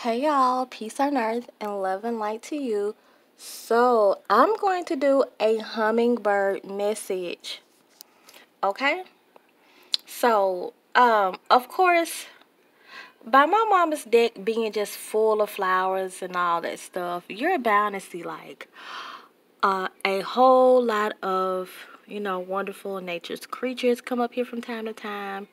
Hey y'all, peace on earth and love and light to you. So, I'm going to do a hummingbird message. Okay? So, um, of course, by my mama's deck being just full of flowers and all that stuff, you're bound to see like uh, a whole lot of, you know, wonderful nature's creatures come up here from time to time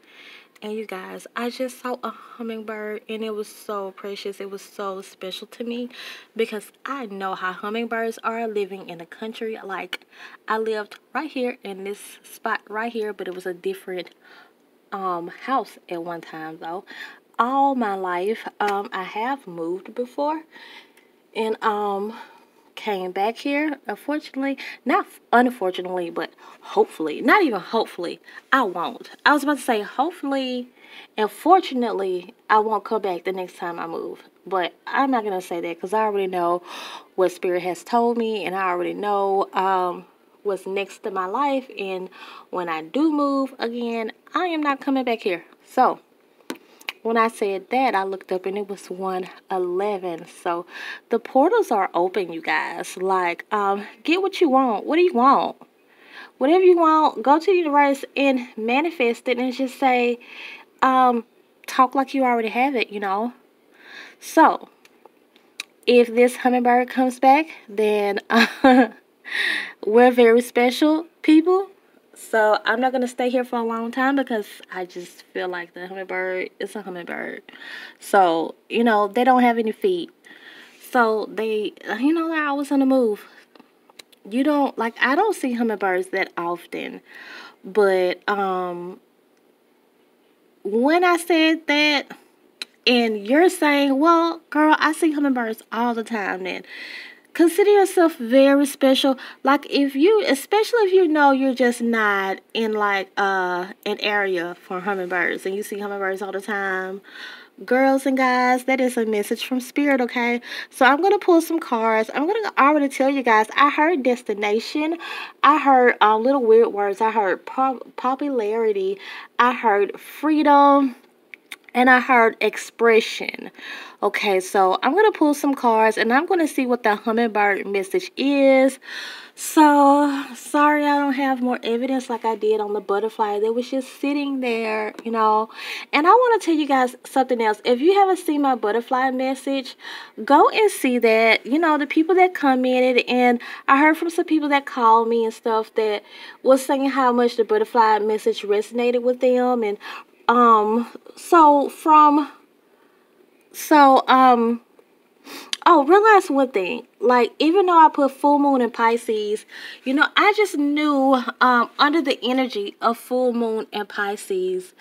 and you guys, I just saw a hummingbird and it was so precious. It was so special to me because I know how hummingbirds are living in the country. Like I lived right here in this spot right here, but it was a different um house at one time though. All my life, um, I have moved before. And um came back here. Unfortunately, not unfortunately, but hopefully, not even hopefully, I won't. I was about to say hopefully and fortunately, I won't come back the next time I move. But I'm not going to say that because I already know what Spirit has told me and I already know um, what's next to my life. And when I do move again, I am not coming back here. So, when I said that, I looked up and it was 111. So the portals are open, you guys. Like, um, get what you want. What do you want? Whatever you want, go to the universe and manifest it and just say, um, talk like you already have it, you know. So, if this hummingbird comes back, then uh, we're very special people so I'm not gonna stay here for a long time because I just feel like the hummingbird is a hummingbird. So you know they don't have any feet, so they you know they're always on the move. You don't like I don't see hummingbirds that often, but um when I said that and you're saying, well, girl, I see hummingbirds all the time then consider yourself very special. Like if you especially if you know you're just not in like uh an area for hummingbirds and you see hummingbirds all the time girls and guys that is a message from spirit okay? So i'm gonna pull some cards. I'm gonna already tell you guys i heard destination. I heard uh, little weird words. I heard pop popularity. I heard freedom and I heard expression. Okay, so I'm going to pull some cards and I'm going to see what the hummingbird message is. So, sorry I don't have more evidence like I did on the butterfly. That was just sitting there, you know. And I want to tell you guys something else. If you haven't seen my butterfly message, go and see that. You know, the people that commented and I heard from some people that called me and stuff that was saying how much the butterfly message resonated with them and um so from so um oh realize one thing. Like even though i put full moon in pisces you know i just knew um under the energy of full moon and pisces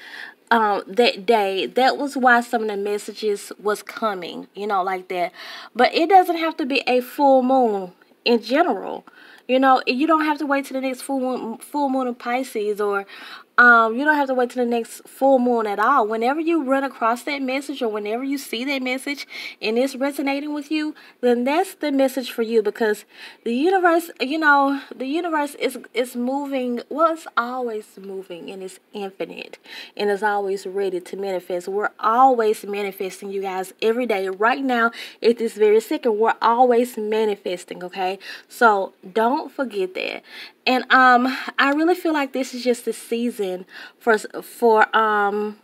um that day that was why some of the messages was coming you know like that. But it doesn't have to be a full moon in general. You know, you don't have to wait till the next full moon, full moon of Pisces or um, you don't have to wait till the next full moon at all. Whenever you run across that message or whenever you see that message and it's resonating with you, then that's the message for you because the universe, you know, the universe is is moving. Well, it's always moving and it's infinite and it's always ready to manifest. We're always manifesting, you guys, every day. Right now, at this very second, we're always manifesting. Okay, so don't forget that. And um, I really feel like this is just the season for for um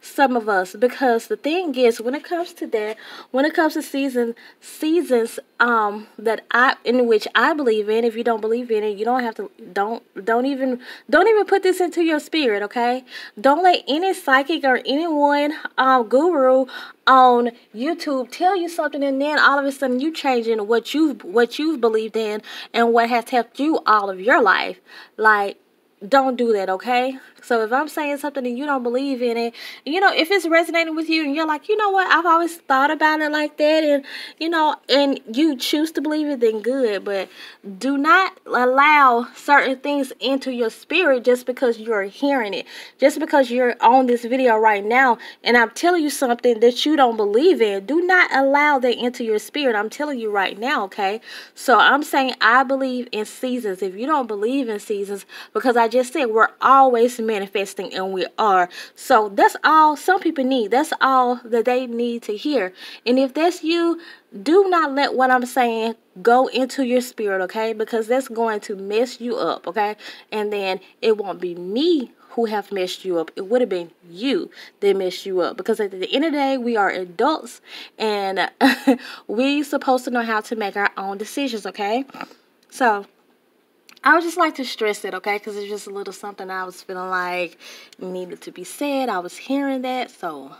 some of us. Because the thing is when it comes to that when it comes to season seasons um that i in which i believe in if you don't believe in it you don't have to don't don't even don't even put this into your spirit okay? Don't let any psychic or anyone um guru on youtube tell you something and then all of a sudden you changing what you've what you've believed in and what has helped you all of your life. Like don't do that, okay? So if I'm saying something and you don't believe in it, you know, if it's resonating with you and you're like, you know what, I've always thought about it like that, and you know, and you choose to believe it, then good. But do not allow certain things into your spirit just because you're hearing it, just because you're on this video right now, and I'm telling you something that you don't believe in. Do not allow that into your spirit. I'm telling you right now, okay? So I'm saying I believe in seasons. If you don't believe in seasons, because I I just said, we're always manifesting and we are. So that's all some people need. That's all that they need to hear. And if that's you, do not let what I'm saying go into your spirit, okay? Because that's going to mess you up, okay? And then it won't be me who have messed you up. It would have been you that messed you up. Because at the end of the day, we are adults and we supposed to know how to make our own decisions, okay? So I would just like to stress it, okay? Because it's just a little something I was feeling like needed to be said. I was hearing that, so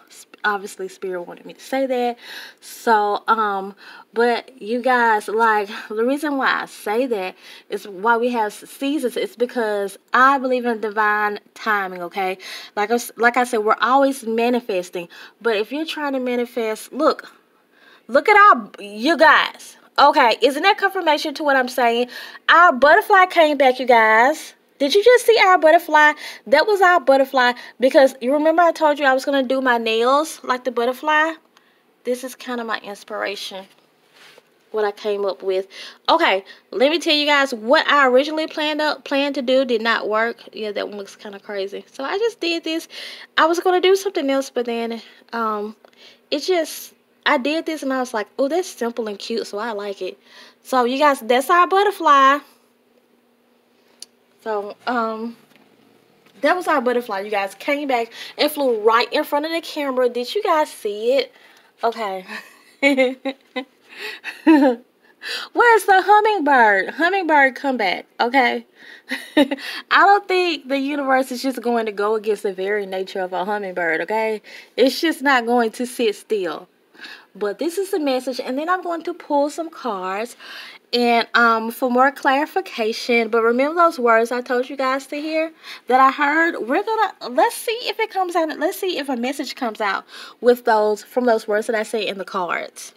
obviously Spirit wanted me to say that. So, um, but you guys, like, the reason why I say that is why we have seasons. It's because I believe in divine timing, okay? Like I, like I said, we're always manifesting. But if you're trying to manifest, look, look at our, you guys, Okay, isn't that confirmation to what I'm saying? Our butterfly came back, you guys. Did you just see our butterfly? That was our butterfly because you remember I told you I was going to do my nails like the butterfly? This is kind of my inspiration. What I came up with. Okay, let me tell you guys what I originally planned up planned to do did not work. Yeah, that one looks kind of crazy. So I just did this. I was going to do something else, but then um it just I did this and I was like, oh, that's simple and cute, so I like it. So you guys, that's our butterfly. So, um, that was our butterfly. You guys came back and flew right in front of the camera. Did you guys see it? Okay. Where's the hummingbird? Hummingbird, come back, okay? I don't think the universe is just going to go against the very nature of a hummingbird, okay? It's just not going to sit still but this is the message and then I'm going to pull some cards and um for more clarification. But remember those words I told you guys to hear that I heard? We're gonna let's see if it comes out let's see if a message comes out with those from those words that I say in the cards.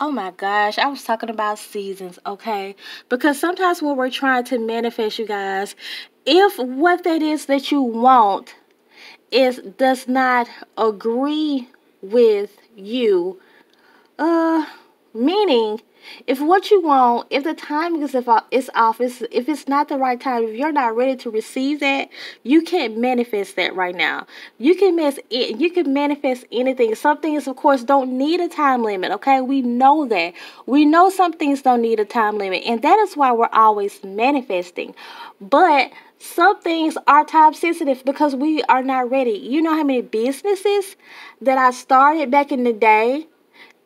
Oh my gosh, I was talking about seasons, okay? Because sometimes when we're trying to manifest, you guys, if what that is that you want is does not agree with you. Uh, meaning, if what you want, if the timing is if it's off, if it's not the right time, if you're not ready to receive that, you can't manifest that right now. You can miss it. You can manifest anything. Some things, of course, don't need a time limit. Okay, we know that. We know some things don't need a time limit, and that is why we're always manifesting. But some things are time sensitive because we are not ready. You know how many businesses that I started back in the day?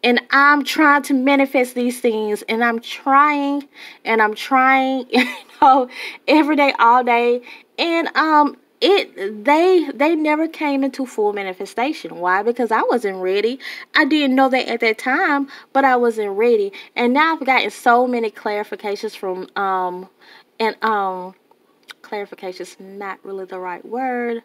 And I'm trying to manifest these things and I'm trying and I'm trying, you know, every day, all day. And um it they they never came into full manifestation. Why? Because i wasn't ready. I didn't know that at that time but i wasn't ready. And now i've gotten so many clarifications from um and um clarification is not really the right word.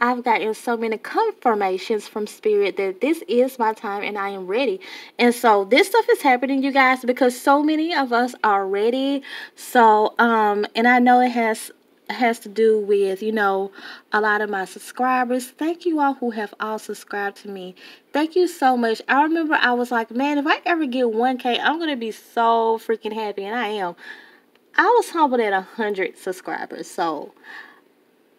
I've gotten so many confirmations from spirit that this is my time and I am ready. And so this stuff is happening, you guys, because so many of us are ready. So, um, and I know it has has to do with you know a lot of my subscribers thank you all who have all subscribed to me thank you so much i remember i was like man if i ever get 1k i'm gonna be so freaking happy and i am I was humbled at 100 subscribers. So,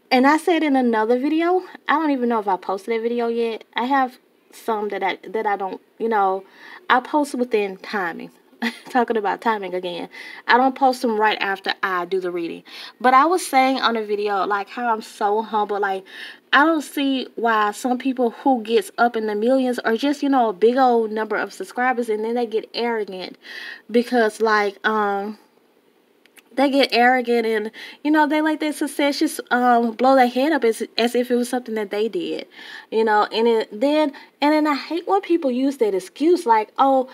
and I said in another video, I don't even know if I posted that video yet. I have some that I, that I don't, you know, I post within timing. Talking about timing again. I don't post them right after I do the reading. But I was saying on a video, like, how I'm so humble. Like, I don't see why some people who gets up in the millions or just, you know, a big old number of subscribers and then they get arrogant. Because, like, um they get arrogant and you know they like their success just um blow their head up as as if it was something that they did you know and it, then and then I hate when people use that excuse like oh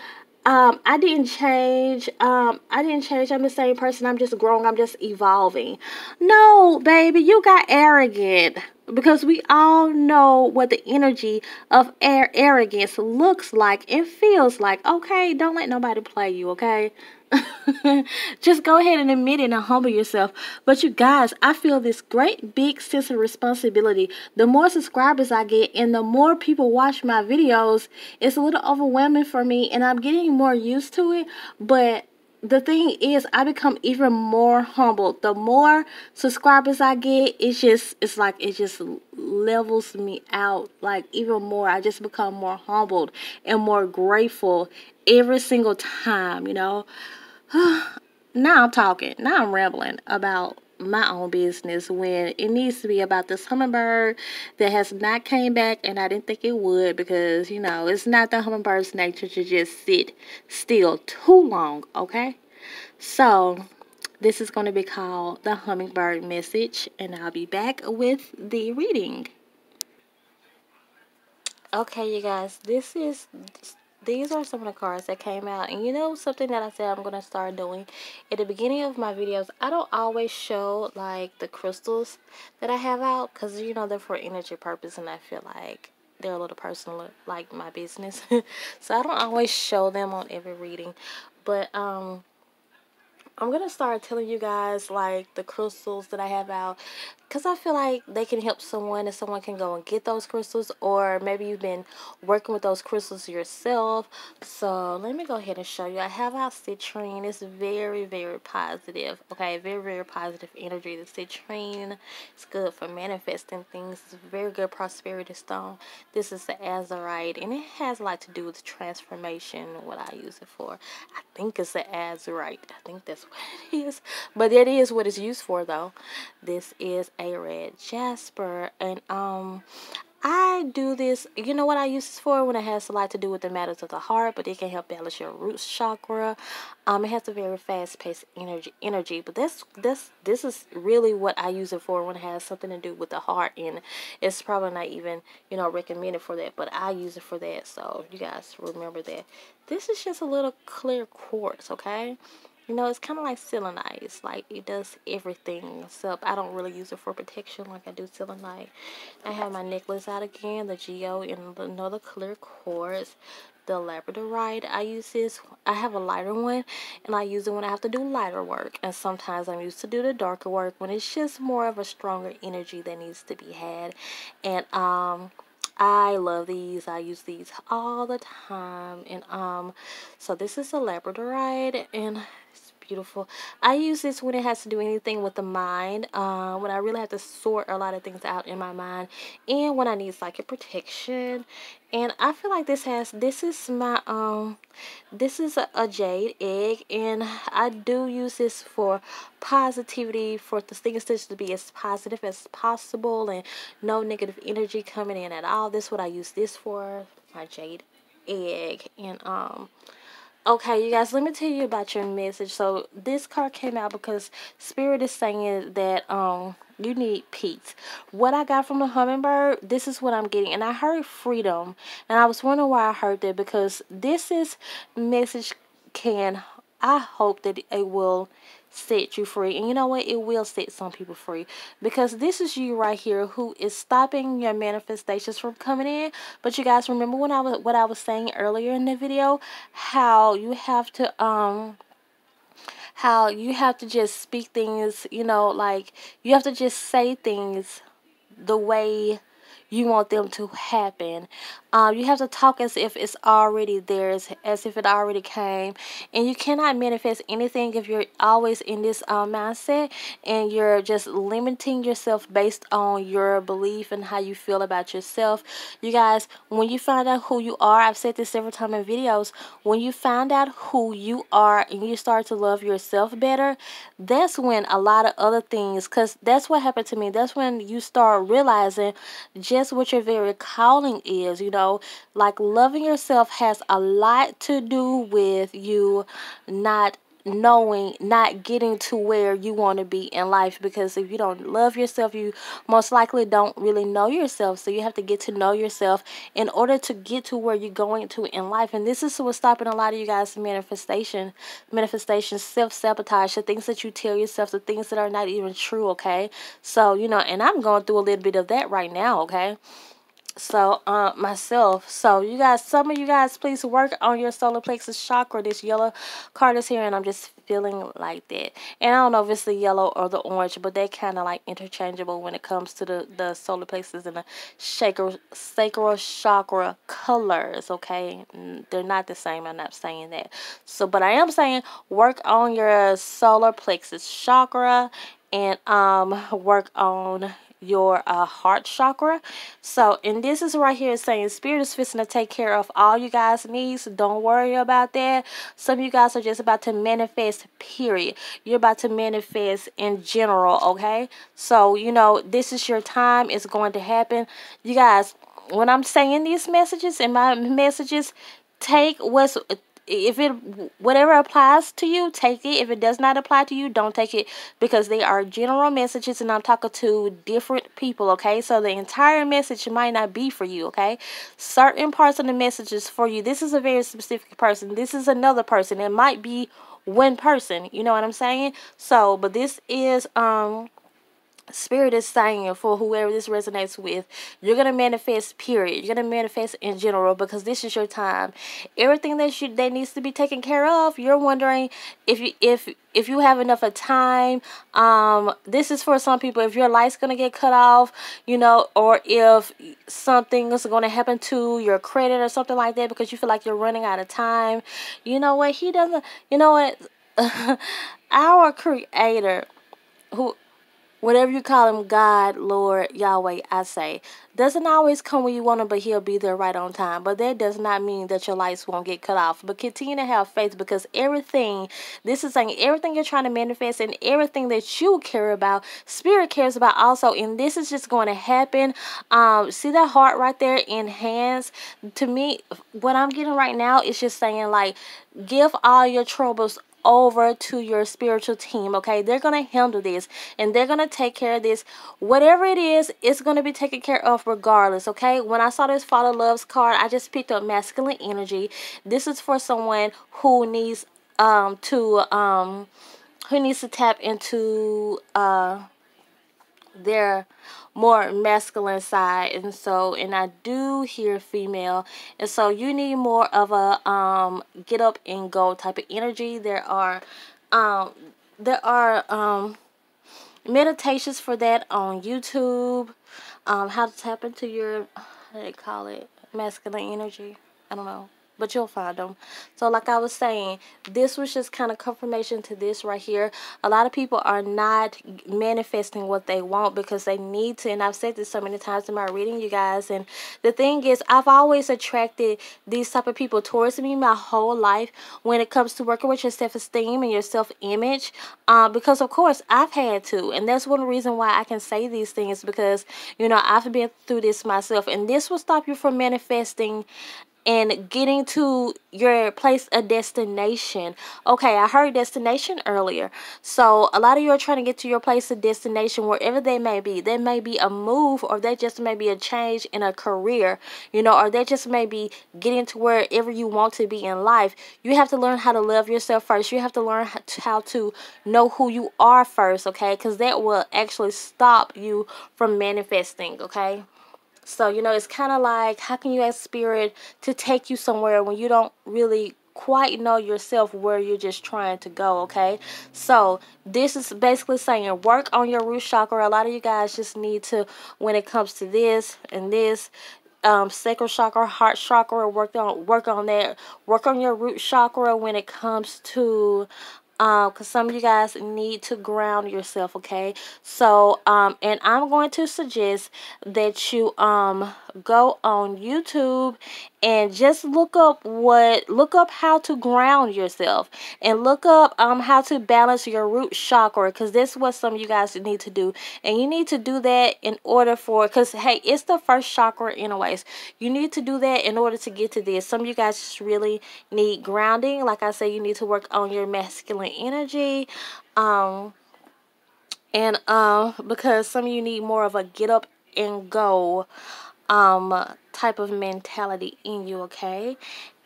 um I didn't change um I didn't change I'm the same person I'm just growing I'm just evolving. No baby you got arrogant because we all know what the energy of air arrogance looks like. And feels like okay don't let nobody play you okay just go ahead and admit it and humble yourself. But you guys, I feel this great big sense of responsibility. The more subscribers I get and the more people watch my videos, it's a little overwhelming for me and I'm getting more used to it. But the thing is I become even more humble. The more subscribers I get, it's just it's like it just levels me out like even more. I just become more humbled and more grateful every single time, you know. now I'm talking. Now I'm rambling about my own business when it needs to be about this hummingbird that has not came back and I didn't think it would because you know it's not the hummingbird's nature to just sit still too long okay so this is going to be called the hummingbird message and I'll be back with the reading okay you guys this is these are some of the cards that came out and you know something that I said I'm going to start doing? At the beginning of my videos I don't always show like the crystals that I have out because you know they're for energy purpose and I feel like they're a little personal like my business. So I don't always show them on every reading but um I'm going to start telling you guys like the crystals that I have out because I feel like they can help someone and someone can go and get those crystals or maybe you've been working with those crystals yourself. So let me go ahead and show you. I have our citrine. It's very, very positive. Okay, very, very positive energy. The citrine is good for manifesting things. It's a very good prosperity stone. This is the azurite and it has a lot to do with transformation, what I use it for. I think it's the azurite. I think that's what it is. But that is what it's used for though. This is a red jasper and um I do this, you know what I use this for when it has a lot to do with the matters of the heart, but it can help balance your root chakra. Um, it has a very fast paced energy energy, but this this this is really what I use it for when it has something to do with the heart and it's probably not even, you know, recommended for that, but I use it for that. So you guys remember that. This is just a little clear quartz, okay? You know, it's kind of like selenite. Like, it does everything. Except I don't really use it for protection like I do selenite. I have my necklace out again. The Geo and another clear quartz. The labradorite. I use this. I have a lighter one. And I use it when I have to do lighter work. And sometimes I'm used to do the darker work. When it's just more of a stronger energy that needs to be had. And, um... I love these. I use these all the time. And um so this is a labradorite and beautiful. I use this when it has to do anything with the mind, uh, when I really have to sort a lot of things out in my mind, and when I need psychic protection. And I feel like this has, this is my, um, this is a, a jade egg, and I do use this for positivity, for the things to be as positive as possible, and no negative energy coming in at all. This is what I use this for, my jade egg, and, um, Okay, you guys, let me tell you about your message. So this card came out because Spirit is saying that um you need peace. What I got from the hummingbird, this is what I'm getting. And I heard freedom. And I was wondering why I heard that because this is message can I hope that it will set you free. And you know what? It will set some people free. Because this is you right here who is stopping your manifestations from coming in. But you guys remember when I was what I was saying earlier in the video? How you have to um how you have to just speak things, you know, like you have to just say things the way you want them to happen. Um, you have to talk as if it's already there, as, as if it already came. And you cannot manifest anything if you're always in this um, mindset and you're just limiting yourself based on your belief and how you feel about yourself. You guys, when you find out who you are, I've said this several times in videos, when you find out who you are and you start to love yourself better, that's when a lot of other things, because that's what happened to me. That's when you start realizing just what your very calling is, you know, like loving yourself has a lot to do with you not knowing not getting to where you want to be in life because if you don't love yourself you most likely don't really know yourself. So you have to get to know yourself in order to get to where you're going to in life. And this is what's stopping a lot of you guys manifestation manifestation self-sabotage the things that you tell yourself the things that are not even true okay? So you know and i'm going through a little bit of that right now okay so uh, myself so you guys some of you guys please work on your solar plexus chakra. This yellow card is here and i'm just feeling like that. And i don't know if it's the yellow or the orange but they're kind of like interchangeable when it comes to the the solar plexus and the sacral sacral chakra colors okay? They're not the same. I'm not saying that. So but i am saying work on your solar plexus chakra and um work on your uh, heart chakra. So, and this is right here saying Spirit is fixing to take care of all you guys' needs. Don't worry about that. Some of you guys are just about to manifest, period. You're about to manifest in general, okay? So, you know, this is your time. It's going to happen. You guys, when I'm saying these messages and my messages, take what's if it whatever applies to you take it. If it does not apply to you don't take it because they are general messages and i'm talking to different people okay? So the entire message might not be for you okay? Certain parts of the message is for you. This is a very specific person. This is another person. It might be one person. You know what i'm saying? So but this is um Spirit is saying for whoever this resonates with, you're gonna manifest. Period. You're gonna manifest in general because this is your time. Everything that you that needs to be taken care of. You're wondering if you if if you have enough of time. Um, this is for some people. If your light's gonna get cut off, you know, or if something is gonna happen to your credit or something like that because you feel like you're running out of time. You know what? He doesn't. You know what? Our Creator, who whatever you call him, God, Lord, Yahweh, I say, doesn't always come when you want him, but he'll be there right on time. But that does not mean that your lights won't get cut off. But continue to have faith because everything, this is saying everything you're trying to manifest and everything that you care about, Spirit cares about also. And this is just going to happen. Um, see that heart right there in hands? To me, what I'm getting right now is just saying like, give all your troubles over to your spiritual team, okay? They're going to handle this and they're going to take care of this. Whatever it is, it's going to be taken care of regardless, okay? When I saw this Father Loves card, I just picked up masculine energy. This is for someone who needs um to um who needs to tap into uh their more masculine side and so and I do hear female and so you need more of a um get up and go type of energy. There are um there are um meditations for that on YouTube um how to tap into your how do they call it masculine energy? I don't know but you'll find them. So like I was saying, this was just kind of confirmation to this right here. A lot of people are not manifesting what they want because they need to. And I've said this so many times in my reading, you guys. And the thing is, I've always attracted these type of people towards me my whole life when it comes to working with your self-esteem and your self-image. Uh, because, of course, I've had to. And that's one reason why I can say these things because, you know, I've been through this myself. And this will stop you from manifesting and getting to your place of destination. Okay, I heard destination earlier. So a lot of you are trying to get to your place of destination wherever they may be. There may be a move or that just may be a change in a career, you know, or that just may be getting to wherever you want to be in life. You have to learn how to love yourself first. You have to learn how to know who you are first, okay? Because that will actually stop you from manifesting, okay? So, you know, it's kind of like how can you ask spirit to take you somewhere when you don't really quite know yourself where you're just trying to go, okay? So, this is basically saying work on your root chakra. A lot of you guys just need to, when it comes to this and this, um, sacral chakra, heart chakra, work on work on that. Work on your root chakra when it comes to um because some of you guys need to ground yourself okay? So um and i'm going to suggest that you um go on youtube and just look up what look up how to ground yourself and look up um how to balance your root chakra because this is what some of you guys need to do. And you need to do that in order for because hey it's the first chakra anyways. You need to do that in order to get to this. Some of you guys just really need grounding. Like i say you need to work on your masculine energy um and um because some of you need more of a get up and go um type of mentality in you, okay?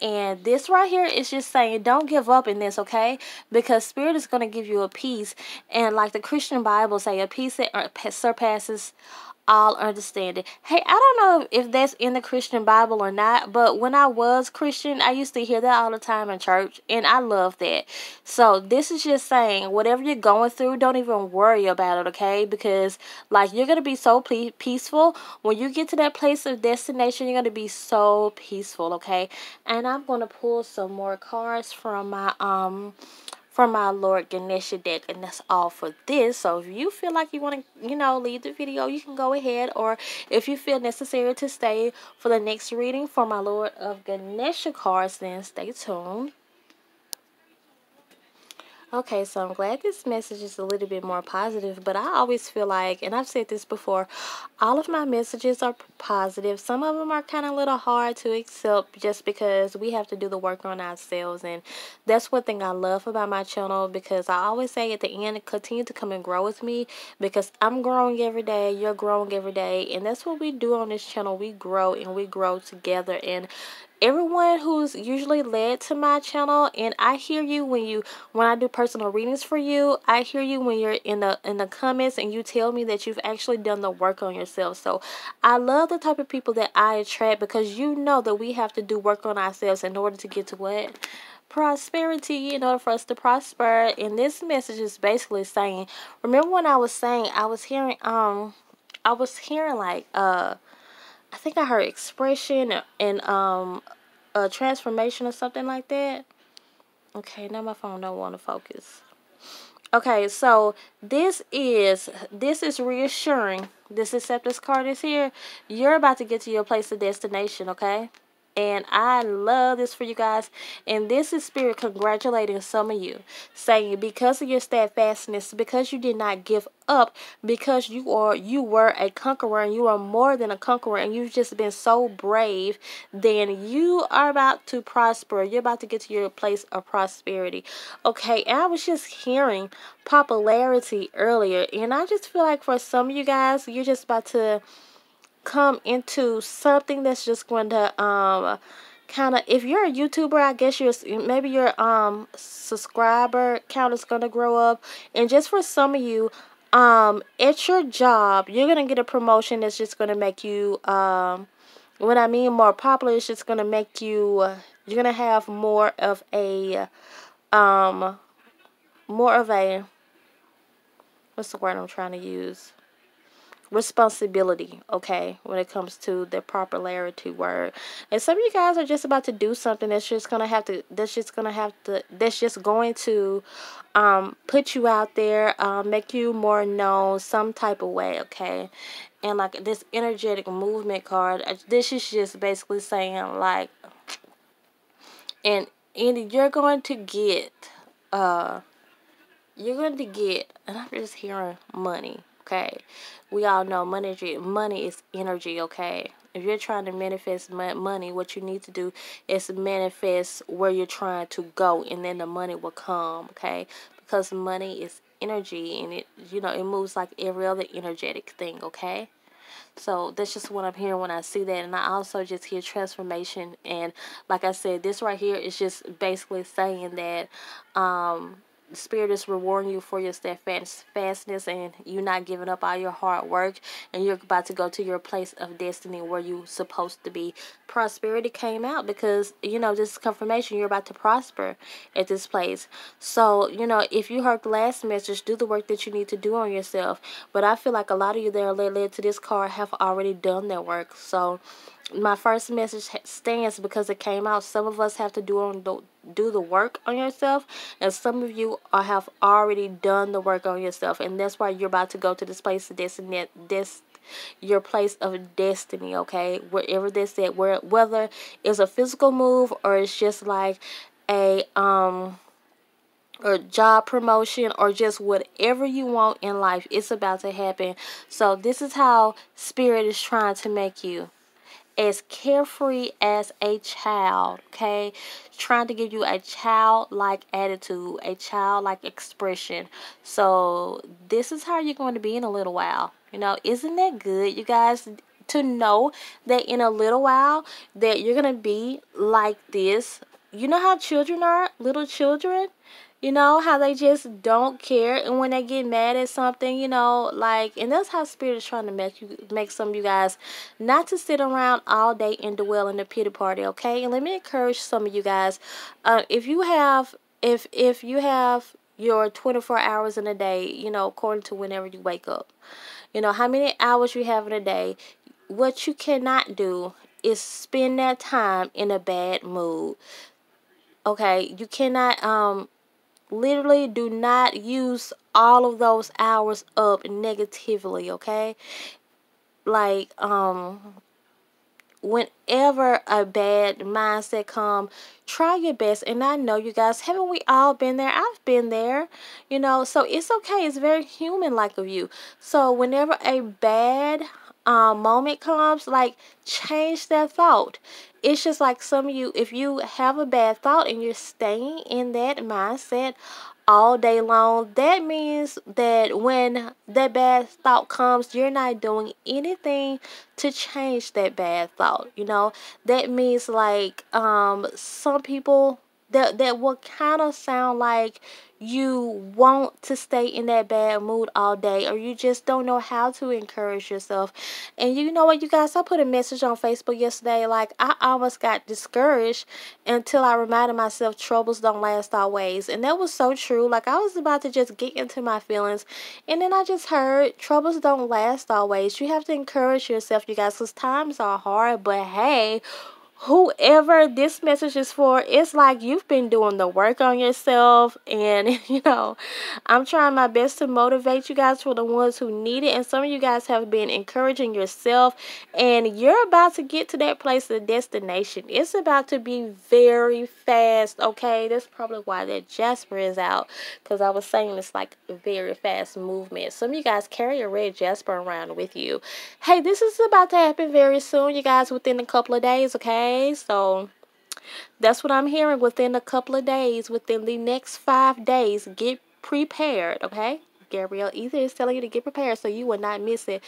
And this right here is just saying don't give up in this, okay? Because spirit is going to give you a peace and like the Christian Bible say a peace that uh, surpasses all understanding. Hey, I don't know if that's in the Christian Bible or not, but when I was Christian, I used to hear that all the time in church, and I love that. So, this is just saying whatever you're going through, don't even worry about it, okay? Because, like, you're going to be so peaceful. When you get to that place of destination, you're going to be so peaceful, okay? And I'm going to pull some more cards from my, um, from my Lord Ganesha deck. And that's all for this. So if you feel like you want to, you know, leave the video, you can go ahead. Or if you feel necessary to stay for the next reading for my Lord of Ganesha cards, then stay tuned. Okay, so I'm glad this message is a little bit more positive, but I always feel like, and I've said this before, all of my messages are positive. Some of them are kind of a little hard to accept just because we have to do the work on ourselves, and that's one thing I love about my channel because I always say at the end, continue to come and grow with me because I'm growing every day, you're growing every day, and that's what we do on this channel. We grow and we grow together, and everyone who's usually led to my channel and I hear you when you when I do personal readings for you. I hear you when you're in the in the comments and you tell me that you've actually done the work on yourself. So I love the type of people that I attract because you know that we have to do work on ourselves in order to get to what? Prosperity in order for us to prosper. And this message is basically saying remember when I was saying I was hearing um I was hearing like uh I think I heard expression and um a transformation or something like that. Okay, now my phone don't want to focus. Okay, so this is this is reassuring. This acceptance card is here. You're about to get to your place of destination, okay? And I love this for you guys. And this is Spirit congratulating some of you, saying because of your steadfastness, because you did not give up, because you are you were a conqueror and you are more than a conqueror, and you've just been so brave, then you are about to prosper. You're about to get to your place of prosperity. Okay, and I was just hearing popularity earlier, and I just feel like for some of you guys, you're just about to come into something that's just going to um kind of if you're a youtuber i guess you're maybe your um subscriber count is going to grow up. And just for some of you um at your job you're going to get a promotion that's just going to make you um what i mean more popular. It's just going to make you uh, you're going to have more of a um more of a what's the word i'm trying to use responsibility, okay, when it comes to the popularity word. And some of you guys are just about to do something that's just gonna have to that's just gonna have to that's just going to um put you out there, uh, make you more known some type of way, okay? And like this energetic movement card, uh, this is just basically saying like and and you're going to get uh you're going to get and I'm just hearing money okay? We all know money, money is energy, okay? If you're trying to manifest money, what you need to do is manifest where you're trying to go, and then the money will come, okay? Because money is energy, and it, you know, it moves like every other energetic thing, okay? So that's just what I'm hearing when I see that. And I also just hear transformation. And like I said, this right here is just basically saying that um, Spirit is rewarding you for your steadfastness and you not giving up all your hard work and you're about to go to your place of destiny where you're supposed to be. Prosperity came out because, you know, this is confirmation you're about to prosper at this place. So, you know, if you heard the last message, do the work that you need to do on yourself. But I feel like a lot of you that are led, led to this card have already done their work. So, my first message stands because it came out. Some of us have to do on the, do the work on yourself, and some of you are, have already done the work on yourself, and that's why you're about to go to this place of destiny. This your place of destiny. Okay, wherever this at, where whether it's a physical move or it's just like a um or job promotion or just whatever you want in life it's about to happen so this is how spirit is trying to make you as carefree as a child, okay? Trying to give you a childlike attitude, a childlike expression. So, this is how you're going to be in a little while. You know, isn't that good, you guys? To know that in a little while that you're going to be like this. You know how children are, little children? You know, how they just don't care and when they get mad at something, you know, like and that's how spirit is trying to make you make some of you guys not to sit around all day and dwell in the pity party, okay? And let me encourage some of you guys. Uh, if you have if if you have your 24 hours in a day, you know, according to whenever you wake up. You know, how many hours you have in a day. What you cannot do is spend that time in a bad mood. Okay, you cannot um literally do not use all of those hours up negatively, okay? Like um whenever a bad mindset come try your best. And i know you guys haven't we all been there? I've been there you know? So it's okay. It's very human like of you. So whenever a bad um, moment comes like change that thought it's just like some of you if you have a bad thought and you're staying in that mindset all day long, that means that when that bad thought comes, you're not doing anything to change that bad thought. You know, that means like um some people that that will kind of sound like you want to stay in that bad mood all day or you just don't know how to encourage yourself. And you know what, you guys, I put a message on Facebook yesterday like I almost got discouraged until I reminded myself troubles don't last always. And that was so true. Like I was about to just get into my feelings and then I just heard troubles don't last always. You have to encourage yourself, you guys, because times are hard, but hey, whoever this message is for, it's like you've been doing the work on yourself. And, you know, I'm trying my best to motivate you guys for the ones who need it. And some of you guys have been encouraging yourself. And you're about to get to that place of destination. It's about to be very fast, okay? That's probably why that Jasper is out. Because I was saying it's like very fast movement. Some of you guys carry a red Jasper around with you. Hey, this is about to happen very soon, you guys, within a couple of days, okay? So that's what I'm hearing within a couple of days, within the next five days. Get prepared, okay? Gabrielle Ether is telling you to get prepared so you will not miss it.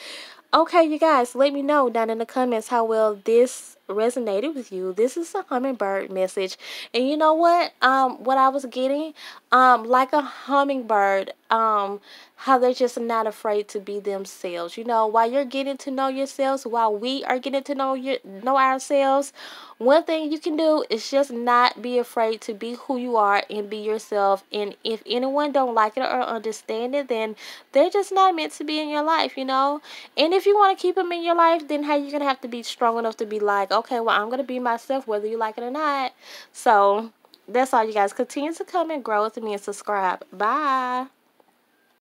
Okay, you guys, let me know down in the comments how well this resonated with you. This is a hummingbird message. And you know what? Um, what I was getting, um, like a hummingbird, um, how they're just not afraid to be themselves. You know, while you're getting to know yourselves, while we are getting to know you know ourselves, one thing you can do is just not be afraid to be who you are and be yourself. And if anyone don't like it or understand it, then they're just not meant to be in your life, you know? And if you want to keep them in your life, then hey, you're to have to be strong enough to be like, okay, well, I'm going to be myself whether you like it or not. So, that's all you guys. Continue to come and grow with me and subscribe. Bye.